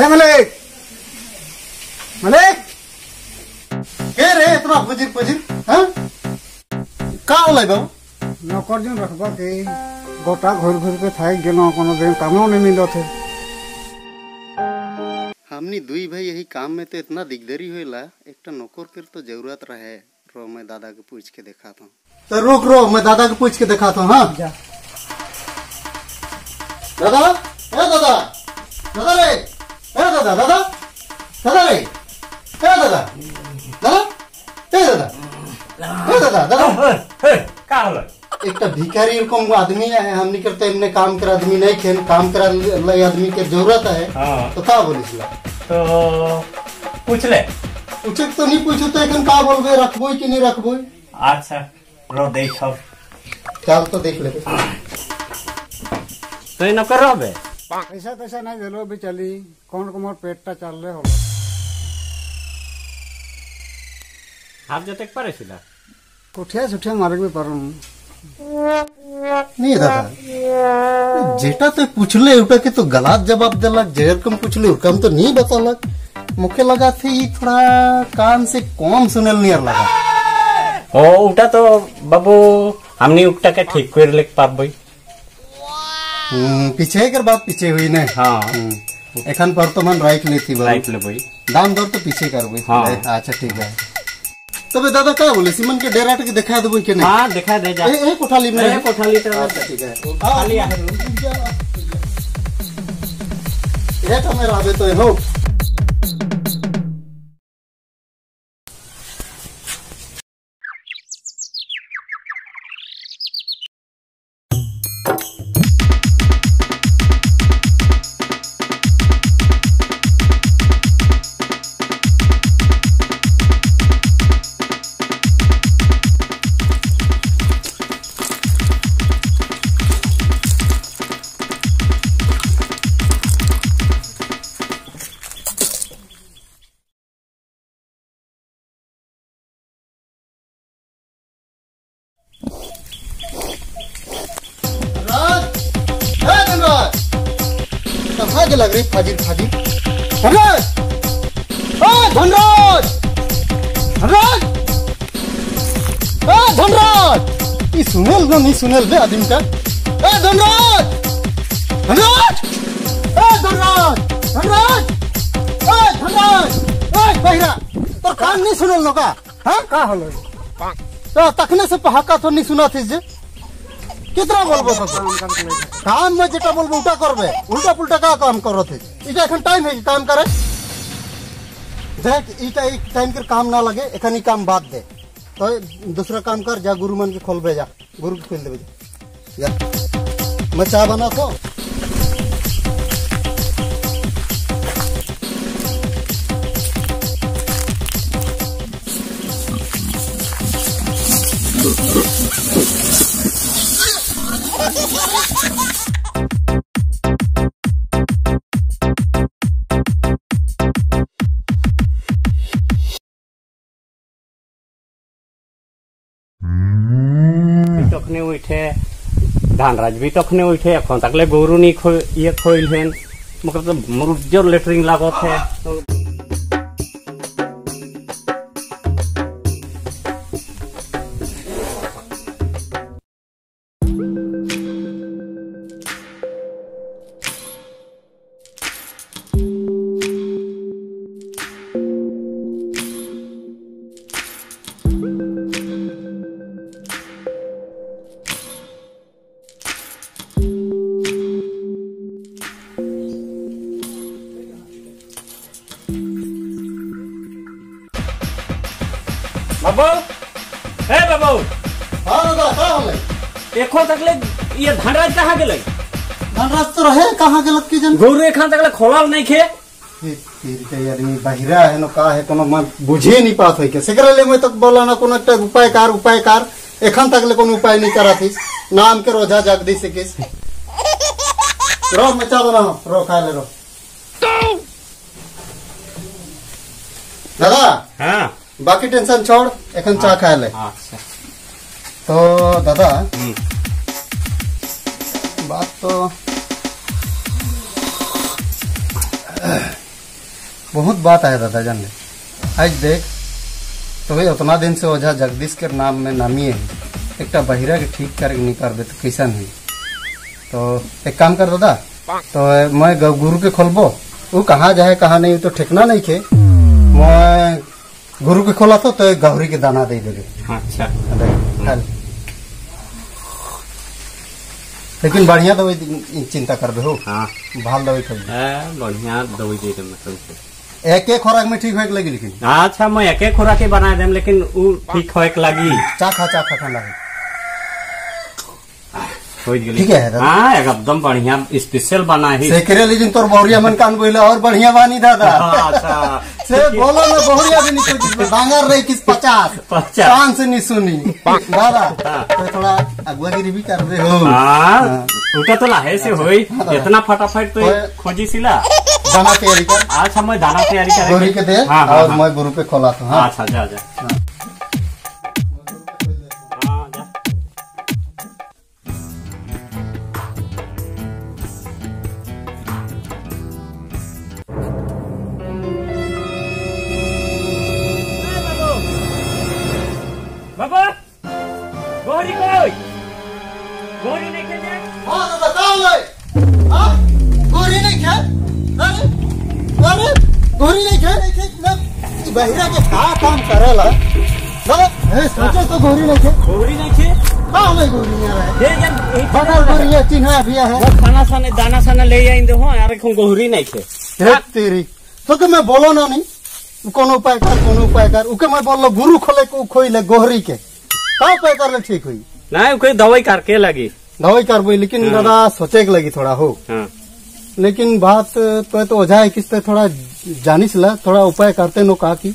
हे मलिक। मलिक। के रे इतना फुजिर फुजिर? हाँ? का होलै बाबू नौकर जो रखबा के गोटा घूर घूर के थाक गेलो कोनो दिन कामो नहीं मिलो थे हमनी दुई भाई यही काम में तो इतना दिगदरी होला एक नौकर के तो ज़रूरत रहे रो मैं दादा के पूछ के देखा था तो रुक रो मैं दादा के पूछ के देखा था हाँ? जा। दादा? ए दादा? दादा रे! ए दादा दादा दादा रे ए दादा दादा ए दादा ए दादा दादा का होला एक तो भिखारी रकम आदमी है हमनी करते हमने काम कर आदमी नहीं खेन काम करा लाई आदमी के ज़रूरत है। हाँ। तो का बोलिस ला तो पूछ ले। पूछे तो नहीं पूछो तो एखन का बोलबे रखबो कि नहीं रखबो अच्छा रो देखब चल तो देख लेबे तो इन कर रहबे पैसा तैसा नहीं दिलो भी चली। कौन को मोर पेट टा चल रहे हो हाफ़ जाते जते पारे सिला कुठिया सुठिया मारे भी पारो नहीं दादा जेटा तो पूछ ले उठा के तो गलत जवाब दिला जेहर कम पूछ पूछले उकम तो नहीं बता लग मुखे लगा थे ये थोड़ा कान से कौन सुनेल नियर लगा। ओ उठा तो बाबू हमने उठा के ठीक कर ले पाप भाई। हम्म, पीछे कर बात पीछे हुई ने। हाँ। हम्म, एखन बर्तमान राइट लेती राइख लेबई दाम दर तो पीछे करबई हाँ। अच्छा ठीक है। तबे दादा का बोले? सिमन के डेरा के दिखा देबो के नहीं? हाँ दिखा दे जा। ए कोठाली में ए कोठाली तो अच्छा ठीक है। हाँ। खाली आ है। ये कमरा आवे तो है हो। के लग रही फाजिल फाजिल। धनराज! धनराज! धनराज! धनराज! ये सुनेल ना नहीं सुनेल बे आदमी का ए धनराज! धनराज! ए धनराज! धनराज! ए धनराज! ए बहिरा तोर कान नहीं सुनेल नो का हाँ? का होलो? तो तखने से पहाका तो नहीं सुना थी जे। कितना बोलबो तो काम कर के ले जा। काम में जेटा बोलबो उल्टा करबे उल्टा पुल्टा का काम करो थे इटा एखन टाइम है कि काम करे देख इटा एक टाइम के काम ना लगे एखन ही काम बात दे तो दूसरा काम कर जा गुरु मन के खोलबे जा गुरु के खोल देबे जा जा। मैं चाय बना तो তখনে ধানরাজ বি তখনে উঠে এখন। তাকলে গরু নি ইয়ে ইয়ে খইলহেন মোকে তো মুরজর লেটরিং লাগত एको तक ले ये धनराज कहाँ के गेल? धनराज तो रहे कहाँ के लग की जन? गोरू खान तक ले खोलल नहीं खे। आदमी बाहरा है ना कहाँ है कोनो मैं बुझे नहीं पास है क्या? सेकरा ले मैं तो तक बोला ना कोनो एक उपाय कार उपाय कार। एखन तक ले कोनो उपाय नहीं करा थी नाम के रोजा जाग दी के रो मचा दो ना रो खा ले रो दादा हाँ। बाकी टेंशन छोड़ एखन चा खा ले। हाँ, अच्छा। तो दादा बात तो बहुत बात है दादा जान आज देख तो भाई उतना दिन से ओझा जगदीश के नाम में नामी है। एक बहिरा के ठीक कर नहीं पारबे तो कैसा नहीं तो एक काम कर दादा तो मैं गुरु के खोलबो। वो कहाँ जाए कहाँ नहीं तो ठेकना नहीं थे मैं गुरु के खोला तो, तो गौरी के दाना दे देगे। अच्छा देख, खा ले। लेकिन बढ़िया दवाई चिंता कर हो? हाँ। भाल दवाई कर बढ़िया दवाई दे दे मतलब एक एक खुराक में ठीक होगी लगी लेकिन? अच्छा मैं एके खुराके बना दे लेकिन ठीक होए के लगी। चा खा ठंडा है हो। ठीक है, हाँ एकदम बढ़िया स्पेशल बना ही। सेकरे लीजिन तोर बहुरिया मन कान बोले और बढ़िया बानी दादा। हाँ, अच्छा। से बोलो ना बहुरिया भी डांगर रही किस पचास? पचास। कान से नहीं सुनी। दादा हाँ। तो थोड़ा अगुआगिरी भी कर रहे हो। हाँ उठा तो लाहे से होई। इतना फटाफट तो खोजी सिला। दाना तैयारी कर। अच्छा मैं दाना तैयारी गोरी के दे और। मैं गुरु पे खोला था हाँ। अच्छा जा जा। कहाँ हाँ? गोरी नहीं खे अरे अरे गोरी नहीं खे नहीं बहिरा के का काम करेला दादा ए तो गोरी नहीं खे गोरी नहीं थे कहाँ में गोरी नहीं आ रहा है गोरी है चिन्हा भी है। खाना साने दाना साना ले आइंदे हो? यार को गोहरी नहीं थे तेरी। तो के मैं बोलो ना नहीं? कोनो उपाय कर कोनो उपाय कर। उके मैं बोल गुरु खोले को खोई ले गोहरी के। का उपाय कर ले ठीक हुई? नहीं कोई दवाई करके लगी। दवाई करबो लेकिन हाँ। दादा सोचे के लगी थोड़ा हो। हाँ। लेकिन बात तो तो ओझा है किस पे थोड़ा जानिस ला थोड़ा उपाय करते नो का की।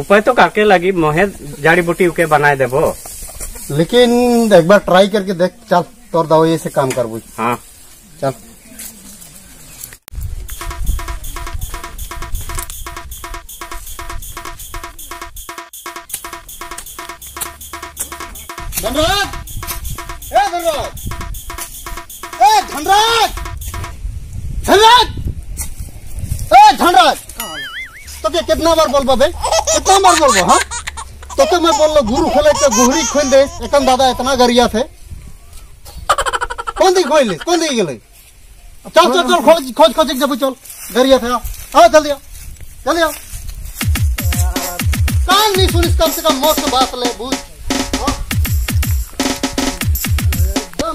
उपाय तो करके लगी मोहे जड़ी बूटी उके बनाए देबो। लेकिन एक बार ट्राई करके देख चल तोर दवाई से काम करबो हाँ। चल। धनराज! ए धनराज! धनराज! धनराज! ए, धनराज! तो के कितना बार बोलबो बे? कितना बार बोलबो हाँ? तो के मैं बोल गुरु खोले के गुहरी खोल दे। एकन दादा इतना गरिया थे। कौन दी खोल कौन दी गेले चल चल चल खोज खोज खोज जब चल। गरिया थे आओ आओ जल्दी आओ जल्दी आओ कान नहीं सुनिस, कम से कम से बात ले, बुझ।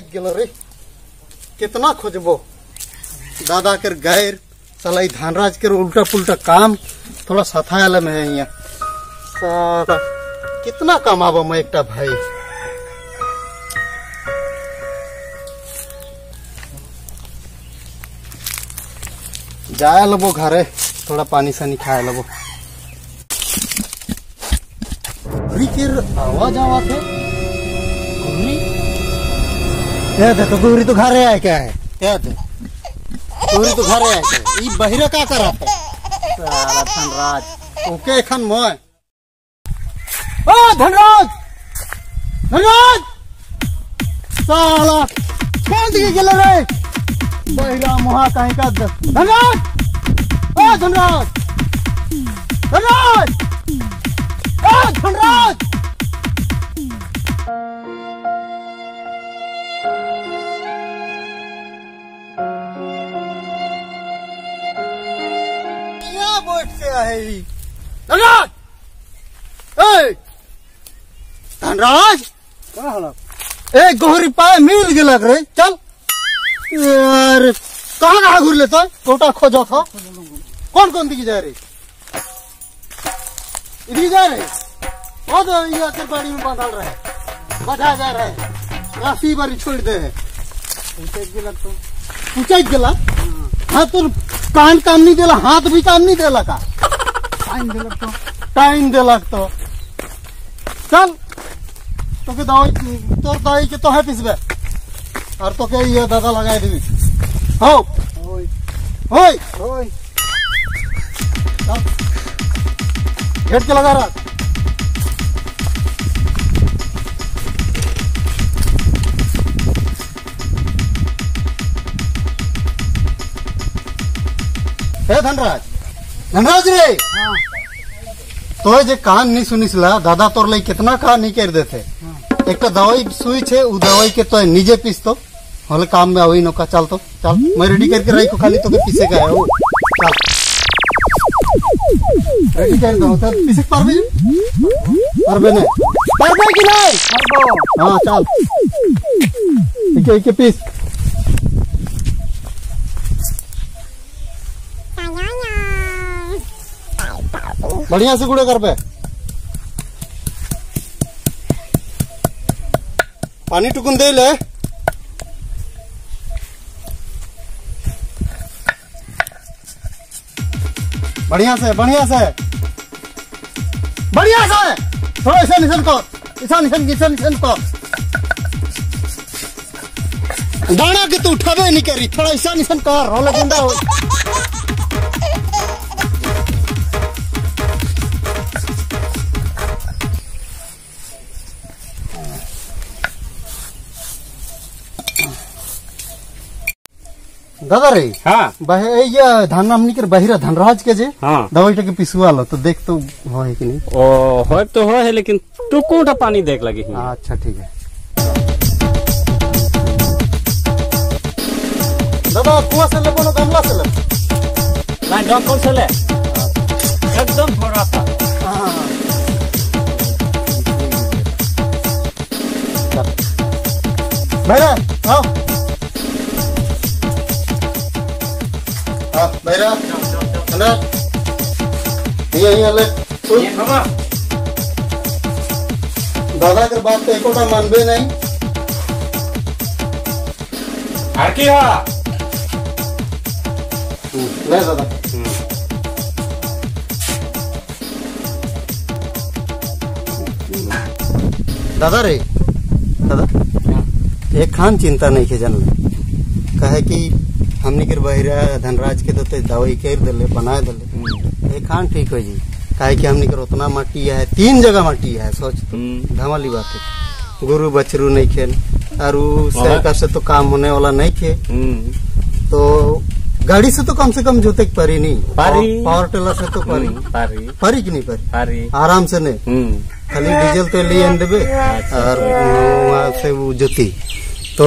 के थाक गेलो कितना खोजबो? दादा कर गैर साला ई धानराज के उल्टा पुल्टा काम, थोड़ा सथायल में है यहाँ। साला कितना कमाबो मैं एकटा भाई? जाए लबो घरे, थोड़ा पानी सानी खाए लबो। घोरी के आवाज़ आवाज़ है? घोरी ये दे तो घोरी तो घरे आए क्या है? ये दे। घोरी तो घरे आए क्या है? ई बहिरे का करा है? साला धनराज। ओके एखन मैं ओ धनराज! धनराज! साला कौन दिखे गेले रे? बहिरा मुहा कहीं का द- धनराज! ओ धनराज! धनराज! ओ धनराज! बैठ के आए धनराज! ए! धनराज! ए गोहरी पाए मिल गेलक रे चल। यार कहाँ कहाँ घूर लेता टोटा खोजा था कौन कौन दिखी जा रही इधर जा रहे वो तो ये बाड़ी में बांधल रहे। बजा जा रहे। राशि बारी छोड़ दे। है उसे गेला तो। ऊंचाई गेला हाँ तो कान काम नहीं देला हाथ भी काम नहीं देला का? टाइम दिलक तो टाइम देलक तो चल तो के दवाई तोर दवाई के तो है पिसबे और तो के ये दादा लगाए देवी हो होय ओय चल गेट के लगा रख हे धनराज धनराज रे। हाँ। तो जे कान नहीं सुनिसला दादा तोर लाई कितना का नहीं कर देते एक तो दवाई सुई छे उ दवाई के तो निजे पीस तो। हले काम में आवई नौका चल तो। चल मैं रेडी करके रही को खाली तो के पीसे का है वो चल। रेडी कर दो तो पीसे पारबे? पारबे नहीं पारबे कि नहीं? करबो हाँ चल। एक एक पीस। बढ़िया से गुड़े कर पे। पानी टुकुन दे ले। बढ़िया से बढ़िया से। बढ़िया से। थोड़ा ऐसा निशन को ऐसा निशन ऐसा निशन को दाना के तू उठावे नहीं करी, थोड़ा ऐसा निशन कर हो ज़िंदा हो। दादा रे हाँ बहे ये धान हमनी के बहिरा धनराज के जे हाँ दवाई के पिसुआ लो तो देख तो हो है कि नहीं ओ हो तो हो है लेकिन तू कोटा पानी देख लगी हाँ, अच्छा ठीक है दादा कुआ से ले बोलो गमला से ले ना डॉक्टर से ले एकदम थोड़ा सा बैरा आओ हाँ, दादा के बात तो एको मानबे नहीं। आर की हा हम्म, ले दादा। दादा रे दादा एक खान चिंता नहीं के जन कहे कि हमनी के बहिरा धनराज के देते दवाई कर दिले बना दिले। हम्म। खान ठीक हो जी। कहे कि हमने के उतना माटी है तीन जगह माटी है सोच। हम्म। धमाली बात है। गुरु बचरू नहीं खेल और सरकार से तो काम होने वाला नहीं खे। हम्म। तो गाड़ी से तो कम से कम जोते परी नहीं। पारी। पावर टेलर से तो परी। पारी। परी की नहीं परी। पारी। आराम से नहीं। खाली डीजल तो लिए देवे अच्छा। और वहाँ से वो जोती। तो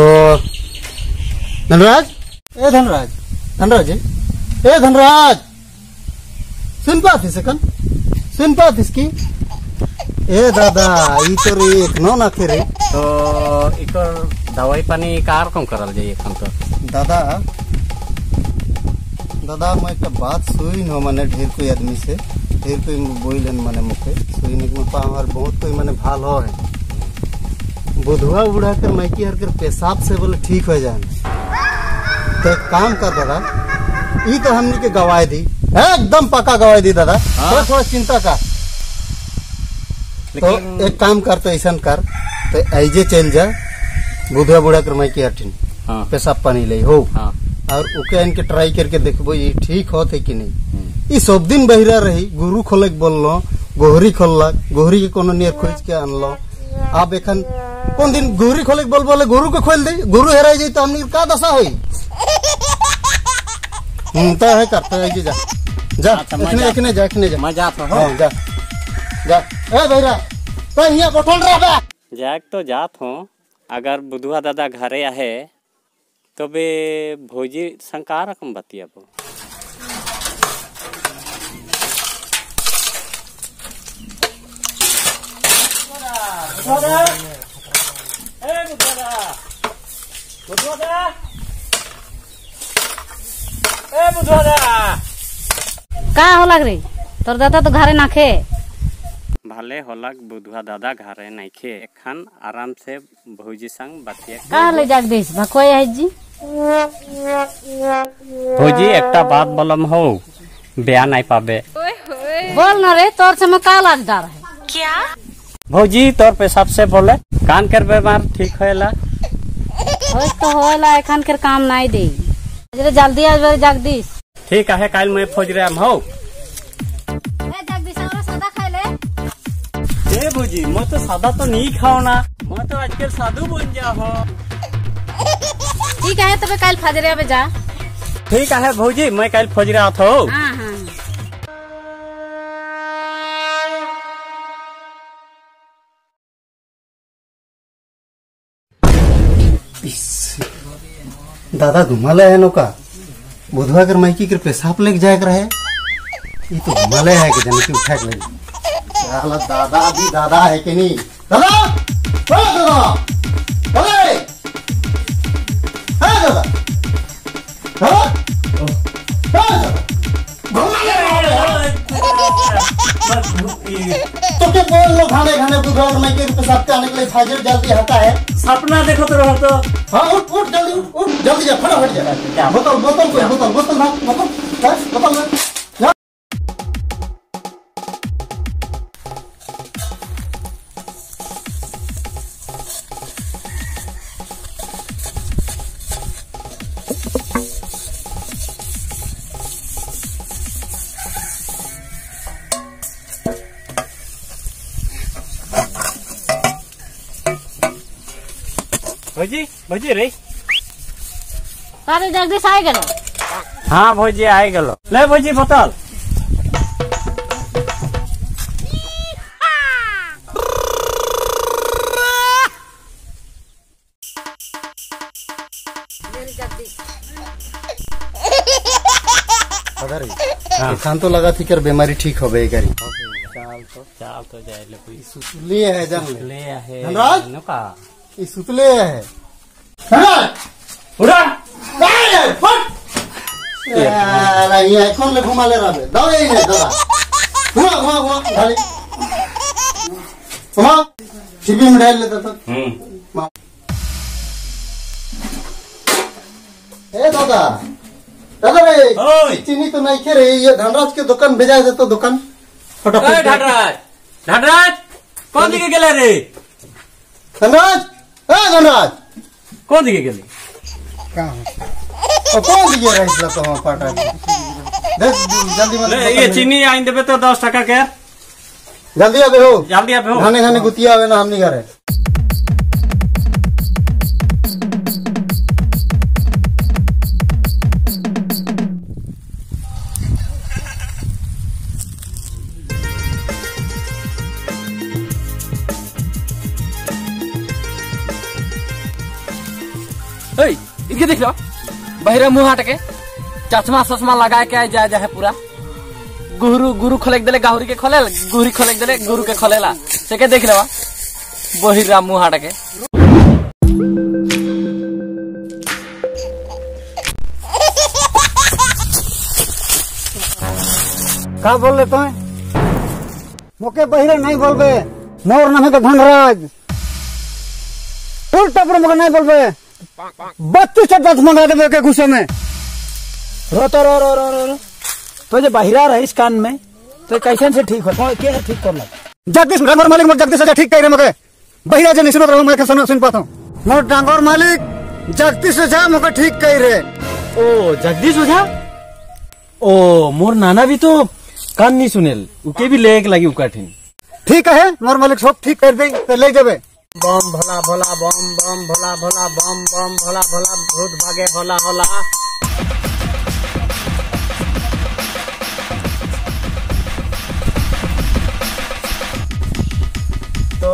धनराज ए धनराज धनराज ए धनराज। सुन बात है सकन सुन बात इसकी। ए दादा ये तो रे एक नौ ना थे रे तो इको दवाई पानी कार कम करल जाई एखन तो? दादा दादा मैं एक बात सुई हो माने ढेर कोई आदमी से ढेर कोई बोई लेन माने मुखे। सुई ने के मुपा मतलब हमार बहुत कोई माने भाल हो है। बुधवा उड़ा कर मैकी हर कर पेशाब से बोले ठीक हो जाए। तो काम कर दादा ई तो हमनी के गवाए दी। एकदम पक्का गवाए दी दादा। थोड़ा थोड़ा चिंता का तो एक काम कर तो ऐसा कर। तो ऐजे चल जा। बुधवा बुढ़ा कर मैकी हटिन। हाँ। पेशाब पानी ले हो। हाँ। और ओके इनके ट्राई करके देखबो ये ठीक होते कि नहीं। ई सब दिन बहिरा रही। गुरु खोले के बोललो गोहरी खोललक। गोहरी के कोनो नियर खोज के अनलो अब एखन कौन दिन गोहरी खोले के बोल बोले गुरु के खोल दे। गुरु हेराई जाई तो हमनी के का दशा होई? सुनता है करता तो है जा जा। हाँ, तो इतने इतने जा इतने जा। हाँ, जा जा। ए भैरा तो यहाँ बैठल रह बे। जाक तो जात हूँ। अगर बुधुआ दादा घरे है तो बे भोजी संकार रकम बतिया बो। बुधुआ ए बुधुआ बुधुआ ए बुझोदा का होलाक रे? तोर दादा तो घरे नाखे। भले होलाक बुधवा दादा घरे नहीं खे एखन आराम से भौजी संग बतिया का ले जाग देस? भकोय है जी। भौजी एकटा बात बोलम हो। ब्याह नहीं पाबे। बोल न रे तोर से मैं का लागदार है क्या? भौजी तोर पेशाब से बोले। कान कर बीमार ठीक होएला होय तो होएला एखन कर काम नहीं दे। जल्दी आज जगदीश। ठीक है। कल मैं फोज रहा हो मैं तो सादा तो नहीं खाओ ना। मैं तो आजकल साधु बन जा हो ठीक है तबे कल फजरे में जा। ठीक है भौजी मैं कल फजरे आता था हाँ। दादा घुमाला है नौका। बुधवा कर माइकी कर पेशाब लेके जाए रहे? ये तो घुमाले है कि जाने की उठा के दादा? भी दादा है कि नहीं? दादा! दादा! दादा तो क्या बोल लो खाने खाने बुधवा और माइकी के पेशाब के आने के लिए फाजिल जल्दी हटा है। सपना देखो तो रहो तो। हाँ उठ उठ जल्दी उठ जल्दी जा फटाफट जा। बोतल बोतल कोई बोतल बोतल ना बोतल जा, बोतल ना जा भौजी भौजी रे। तारे जगदीश आए गेलो हाँ भौजी आए गलो। ले भौजी तो लगा थी कर बीमारी ठीक हो गई करी। चाल तो चाल तो जाए ले कोई। सुतले है जान ले। ले है। धनराज? ये सुतले है। उड़ा काय फट। यार ये कौन ले घुमा ले रहा है? दवा ही है दवा हुआ हुआ हुआ ढाली हुआ छिपी में डाल लेता था। हम्म। ए दादा। दादा रे चीनी तो नहीं खे रही ये धनराज के दुकान भेजा दे तो दुकान। फटाफट धनराज। धनराज कौन दिखे गेले रे? धनराज ए धनराज कौन दिखे गेले ओ कौन दिए रही इसला तो हम पाटा दे जल्दी मत ले ये चीनी आइन देबे तो दस टका के जल्दी आबे हो जल्दी आबे हो खाने इनके देख लो बहिरे मुँह हट के चश्मा ससमा लगा के जा जा है पूरा गुरु गुरु खोले देले गाहुरी के खोले गुहरी खोले देले गुरु के खोलेला से के देख लेवा बहिरा मुँह हट के बोल रहे तुम्हें मोके बहिरे नहीं बोलबे मोर नाम है धनराज उल्टा पर मोके नहीं बोलबे बत्तीस दस मंगा देबे के गुस्से में। रो तो रो रो रो रो रो। तो जो बहिरा रहीस कान में तो कैसे से ठीक हो? के ठीक कर जगदीश डांगोर मालिक मोर जगदीश से ठीक कह रहे मोके बहिरा जे नहीं सुनत रहो मैं सुन सुन पाता हूँ। मोर डांगोर मालिक जगदीश से जा मोके ठीक कह रहे ओ जगदीश ओझा ओ मोर नाना भी तो कान नहीं सुनेल उके भी ले लगी उकाठिन। ठीक है मोर मालिक सब ठीक कर दे तो ले जाबे बम भोला भोला बम बम भोला भोला बम बम भोला भोला भूत भागे होला होला तो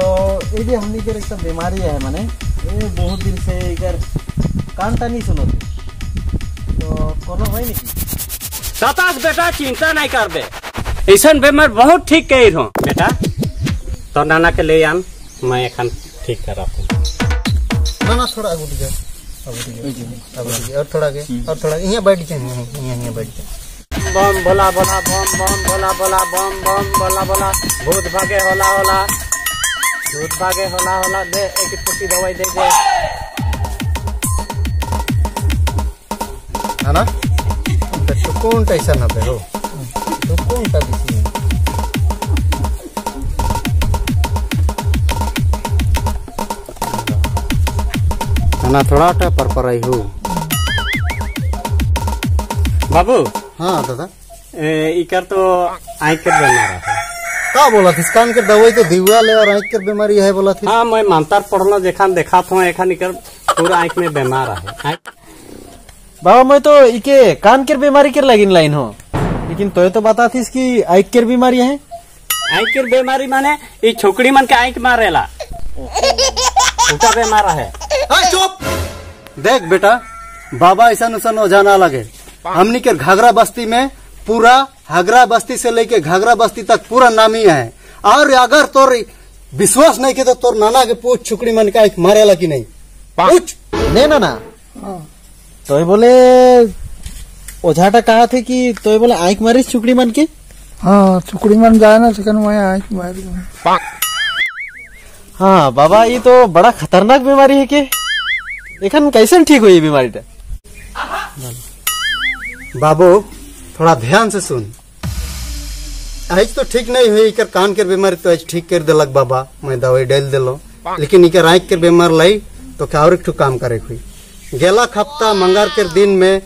ये जो हमनी के एक बीमारी है माने ये बहुत दिन से इधर कान ता नहीं सुनो तो कोनो है नहीं सतास बेटा चिंता नहीं करबे ऐसन बेमार बहुत ठीक कही हो बेटा तो नाना के ले आन मैं एखन ठीक करा ना ना थोड़ा आगे जा। अब और थोड़ा आगे और थोड़ा यहाँ बैठ जाए यहाँ यहाँ बैठ जाए बम भोला भोला बम बम भोला भोला बम बम भोला भोला। भूत भागे होला होला। भूत भागे होला होला। दे एक छोटी दवाई दे दे। है ना? तो सुकून कैसा ना बे हो। सुकून का दिसी थोड़ा टा पर पर आई हो। बाबू? हाँ दादा। ए, इकर तो आँख के बेमार का बोला थी कान के दवाई तो दिवा ले और आँख के बीमारी है बोला थी हाँ मैं मानतार पढ़लो जेखान देखा था एखान इकर पूरा आँख में बेमार है। आँख बाबा मैं तो इके कान के बीमारी के लगिन लाइन हो। लेकिन तो ये तो बता थी इसकी आइक के बीमारी है? आँख के बीमारी माने ये छोकरी मन के आँख मारेला। बेमार हाँ, चुप। देख बेटा बाबा ऐसा नुसन हो जाना लगे। हमनी के घाघरा बस्ती में पूरा हगरा बस्ती से लेके घाघरा बस्ती तक पूरा नामी है। और अगर तोर विश्वास नहीं के तो तोर नाना के पूछ छुकड़ी मन का एक मारेला कि नहीं। पूछ। नहीं ना ना तो ये बोले ओझाटा कहा थे कि तो बोले आइक मारी छुकड़ी मन के? हाँ छुकड़ी मन जाए ना चिकन मैं आँख मार हाँ बाबा, ये तो बड़ा खतरनाक बीमारी है के? एखन कैसे ठीक हुई बीमारी बाबू, थोड़ा ध्यान से सुन। आज तो ठीक नहीं हुई, इकर कान के बीमारी तो आज ठीक कर दिलक बाबा। मैं दवाई डाल दिलो। लेकिन इकर आँख के बीमार लाई तो क्या और एक काम करे हुई। गेला हफ़्ता मंगार के दिन में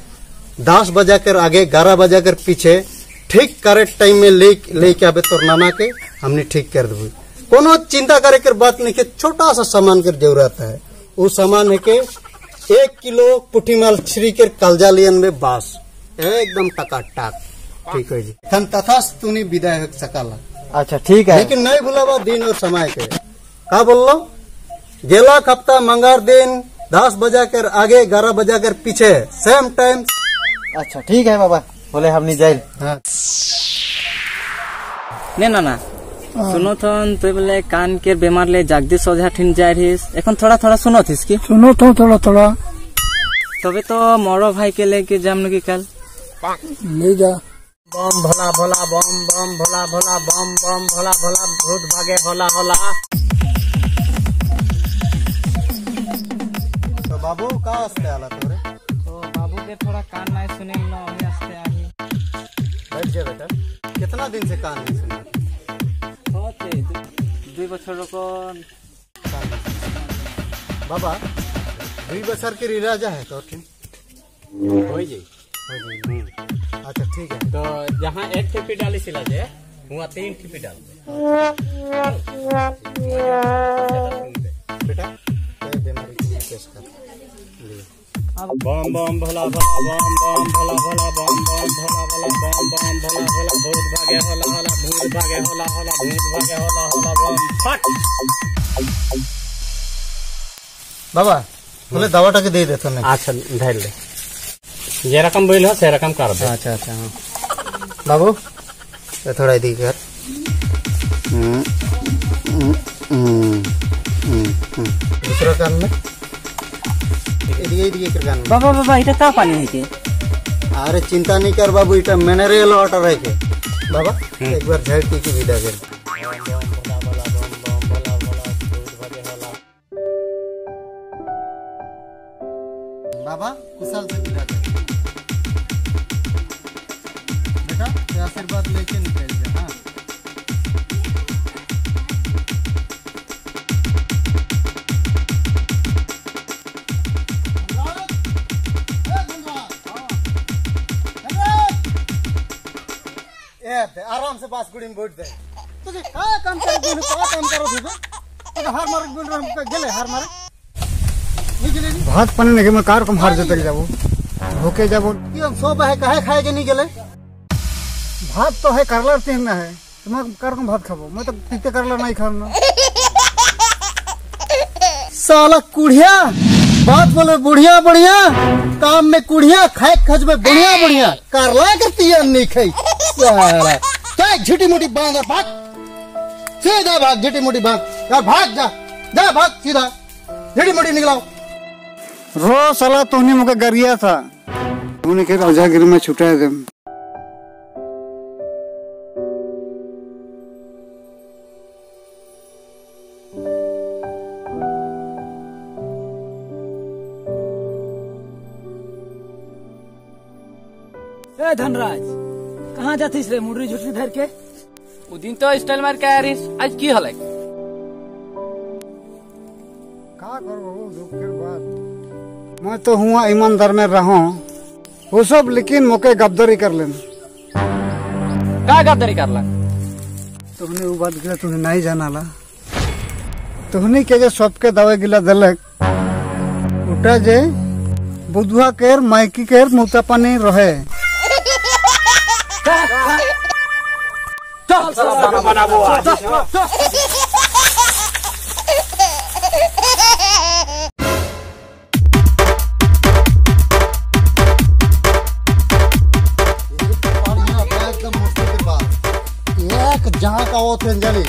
दस बजा कर आगे, ग्यारह बजा कर पीछे, ठीक करेक्ट टाइम में ले लेके आवे तोर नाना के, हमने ठीक कर देबू। कोनो चिंता करे कर बात नहीं के छोटा सा सामान के ज़रूरत है। वो सामान है के एक किलो पुठी माल श्री के कलजा लियन में बास। एकदम टकाटक ठीक है जी। तथा तूनी विदाय हो सकला। अच्छा ठीक है। लेकिन नहीं भूलावा दिन और समय के। का बोल लो गेला हफ़्ता मंगार दिन दस बजा कर आगे ग्यारह बजा कर पीछे सेम टाइम अच्छा ठीक है बाबा। बोले हमनी जाइल। हाँ। ने ना ना। सुनो थन तो बोले कान के बीमार ले जगदीश ओझा ठिन जाय रहिस এখন थोड़ा थोड़ा सुनो थिस की सुनो तो थोड़ा थोड़ा तबे तो मोरो भाई के लेके जाम नगी कल ले जा बम भोला भोला बम बम भोला भोला बम बम भोला भोला भूत भागे होला होला तो बाबू का वास्ते आला तोरे तो बाबू के थोड़ा कान नहीं सुने ना अभी आस्ते आही बैठ जा बेटा कितना दिन से कान नहीं सुना होते দুই বছর बाबा दुई बच्चर के रिराजा है तो हो जी अच्छा ठीक है तो जहाँ एक टिप्पी डाली सिला जे वहाँ तीन टिप्पी डाल बेटा बम बम भोला भोला बम बम भोला भोला बम बम भोला भोला बम बम भोला भोला भूत भागे होला होला भूत भागे होला होला भूत भागे होला होला बम फट। बाबा बोले दवाटा के दे देता नहीं अच्छा धैल ले। जे रकम बोल हो से रकम कर दे। अच्छा अच्छा हाँ। बाबू ये थोड़ा दी कर। हम्म, हम्म, हम्म, हम्म, हम्म। दूसरा कान में। बाबा बाबा इटा का पानी है के अरे चिंता नहीं कर बाबू इटा मिनरल वाटर है के। बाबा हम्म। एक बार झड़की की विदा कर ए आराम से बास गुड़ी में बैठ दे। तुझे का काम कर? बोल का काम करो तुझे? तो हार मार रहा हम गेले हार मारे। भात पानी नहीं मैं कार को मार देते जाबो भूखे जाबो कि हम सो है काहे खाए के नहीं गेले? भात तो है करला तीन ना है। तो मैं कार को भात खाबो मैं तो पीते करला नहीं खाना साला कुढ़िया बात बोले बुढ़िया बढ़िया काम में कुढ़िया खाए खज में बढ़िया बढ़िया। करला के तिया नहीं खाई। झीटी मुटी बाँध और भाग सीधा भाग झीटी मुटी बाँध यार भाग जा जा भाग सीधा झीटी मुटी निकलाओ रो सला तूने मुझे गरिया था तूने कहा औजागिरी में छुटा दे धनराज कहाँ जातीस रे मुर्री झुटरी धर के? उ दिन तो स्टाइल मार के आया रहीस आज की हलै? का करो दुख के बाद मैं तो हुआ ईमानदार में रहूँ वो सब लेकिन मोके गद्दारी कर लेना का गद्दारी करला तुमने वो बात गिला तुमने नहीं जाना ला। तुमने के जे सबके दवाई गिला दिलक? उठा जे बुधवा केर माइकी केर मुता पानी रहे। बनाबो एक जहाँ का वो थे अंजलि।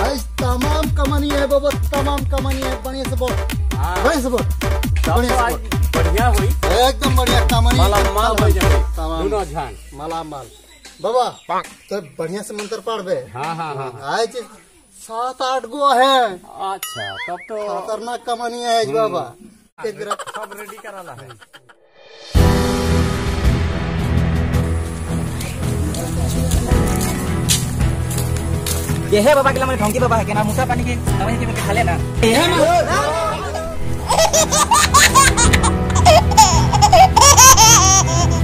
आज तमाम कमानी है बाबा तमाम कमानी है। बढ़िया से बोल। बढ़िया से बोल। बढ़िया से बढ़िया हुई। एकदम बढ़िया कमानी मालामाल हो जाए। तमाम। दोनों झान मालामाल। बाबा तो बढ़िया से मंत्र पढ़ दे। हाँ हाँ हाँ, हाँ। आज सात आठ गो है। अच्छा तब तो खतरनाक कमानी है हम्म। बाबा। हाँ, सब रेडी कराला है। ये है बाबा के लामे ढोंगी बाबा है के ना मुसा पानी के समझ के खा लेना ना?